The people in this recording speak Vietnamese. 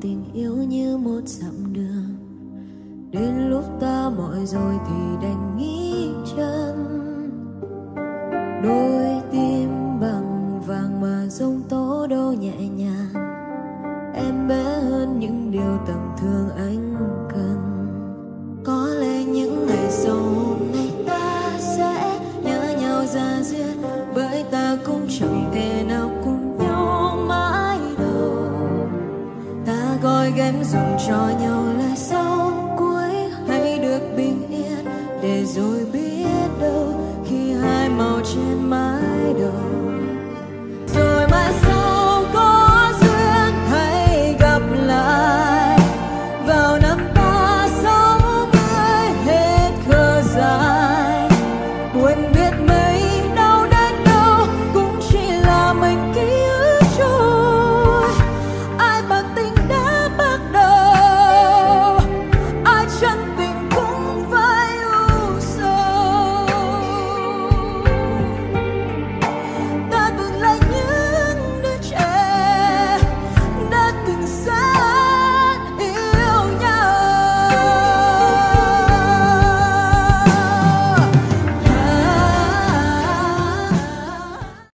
tình yêu như một dặm đường. Đến lúc ta mỏi rồi thì đành nghĩ chân. Đôi tim bằng vàng mà rông tố đâu nhẹ nhàng. Em bé hơn những điều tầm thường anh cần. Ta ghém dùng cho nhau là sau cuối, hãy được bình yên để rồi biết đâu khi hai màu trên mái đầu.